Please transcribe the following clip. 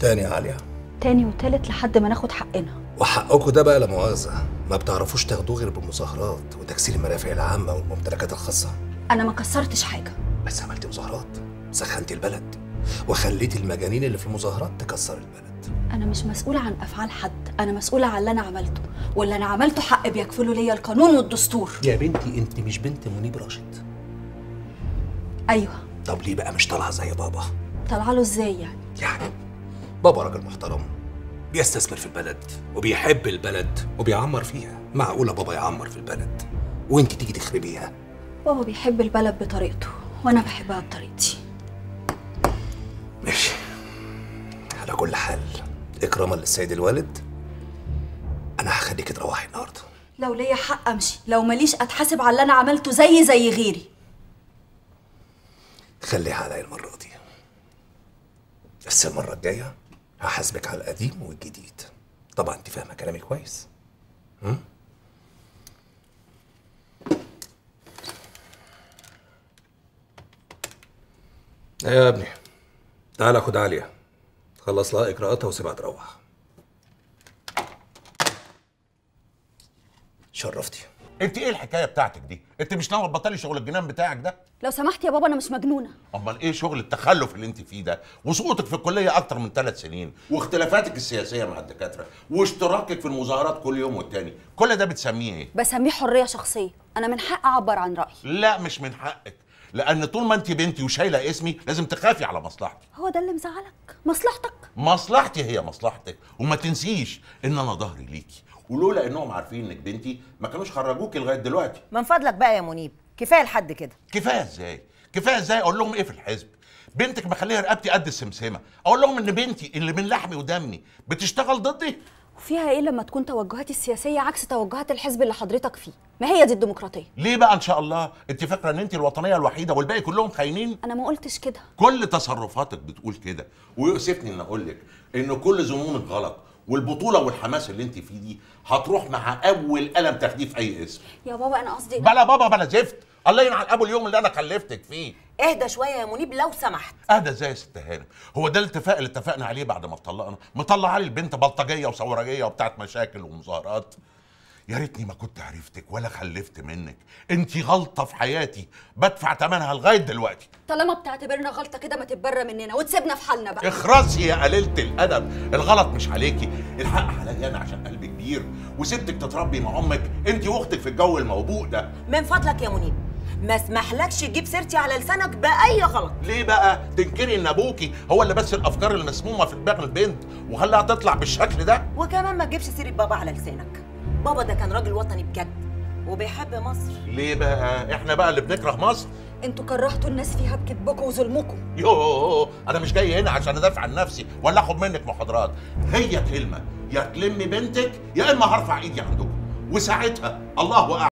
تاني يا عليا. تاني وتالت لحد ما ناخد حقنا. وحقكم ده بقى لا مؤاخذة. ما بتعرفوش تاخدوه غير بالمظاهرات وتكسير المرافق العامة والممتلكات الخاصة. أنا ما كسرتش حاجة. بس عملت مظاهرات. سخنت البلد. وخليت المجانين اللي في المظاهرات تكسر البلد. أنا مش مسؤولة عن أفعال حد. أنا مسؤولة عن اللي أنا عملته. واللي أنا عملته حق بيكفله ليا القانون والدستور. يا بنتي أنت مش بنت منيب راشد. أيوه. طب ليه بقى مش طالعة زي بابا؟ طالعة له إزاي يعني؟ يعني بابا راجل محترم بيستثمر في البلد وبيحب البلد وبيعمر فيها. معقولة بابا يعمر في البلد؟ وانت تيجي تخربيها؟ بابا بيحب البلد بطريقته وأنا بحبها بطريقتي. ماشي. على كل حال اكراما للسيد الوالد. أنا هخليك تروحي النهارده. لو ليا حق أمشي لو ماليش أتحاسب على اللي أنا عملته زي زي غيري. خليها عليا المرة دي. بس المرة الجاية هحاسبك على القديم والجديد. طبعا أنت فاهمة كلامي كويس. هم؟ إيه يا ابني تعالى خد عليا خلص لها إجراءاتها وسيبها تروح. شرفتي. انت إيه الحكاية بتاعتك دي؟ انت مش ناوي تبطلي شغل الجنان بتاعك ده؟ لو سمحت يا بابا أنا مش مجنونة. امال إيه شغل التخلف اللي انت فيه ده؟ وسقوطك في الكلية أكتر من ثلاث سنين واختلافاتك السياسية مع الدكاترة واشتراكك في المظاهرات كل يوم والتاني كل ده بتسميه إيه؟ بسميه حرية شخصية. أنا من حق أعبر عن رأيي. لا مش من حقك. لأن طول ما أنت بنتي وشايلة اسمي لازم تخافي على مصلحتي. هو ده اللي مزعلك؟ مصلحتك؟ مصلحتي هي مصلحتك. وما تنسيش إن أنا ظهري ليكي. ولولا إنهم عارفين إنك بنتي ما كانوش خرجوكي لغاية دلوقتي. من فضلك بقى يا منيب. كفاية لحد كده. كفاية إزاي؟ كفاية إزاي؟ أقول لهم إيه في الحزب بنتك مخليها رقبتي قد السمسمة. أقول لهم إن بنتي اللي من لحمي ودمي بتشتغل ضدي؟ وفيها إيه لما تكون توجهاتي السياسية عكس توجهات الحزب اللي حضرتك فيه؟ ما هي دي الديمقراطية؟ ليه بقى إن شاء الله؟ أنت فاكرة إن أنت الوطنية الوحيدة والباقي كلهم خاينين؟ أنا ما قلتش كده. كل تصرفاتك بتقول كده. ويؤسفني إن أقول لك إن كل ظنونك غلط. والبطولة والحماس اللي انت فيه دي هتروح مع أول قلم تاخديه في أي اسم. يا بابا أنا قصدي بلا بابا بلا زفت. الله ينعل أبو اليوم اللي أنا خلفتك فيه. اهدى شوية يا منيب لو سمحت. اهدى إزاي يا ست هانم. هو ده الاتفاق اللي اتفقنا عليه بعد ما اتطلقنا؟ مطلع لي البنت بلطجية وثورجيه وبتاعت مشاكل ومظاهرات. يا ريتني ما كنت عرفتك ولا خلفت منك. انت غلطة في حياتي. بدفع ثمنها لغاية دلوقتي. طالما بتعتبرنا غلطة كده ما تتبرى مننا وتسيبنا في حالنا بقى. اخرسي يا قليلة الأدب. الغلط مش عليكي. الحق عليا أنا عشان قلبي كبير. وسبتك تتربي مع أمك. انت واختك في الجو الموبوء ده. من فضلك يا منيب. ما اسمحلكش تجيب سيرتي على لسانك بأي غلط. ليه بقى؟ تنكري إن أبوكي هو اللي بس الأفكار المسمومة في دماغ البنت. وخلاها تطلع بالشكل ده؟ وكمان ما تجيبش سيرة بابا على لسانك. بابا ده كان راجل وطني بجد وبيحب مصر. ليه بقى؟ إحنا بقى اللي بنكره مصر. أنتوا كرهتوا الناس فيها بكذبكم وظلمكم يوه أنا مش جاي هنا عشان أدافع عن نفسي ولا أخد منك محاضرات. هي كلمة يا تلمي بنتك يا إما هرفع إيدي عندكم. وساعتها الله أعلم.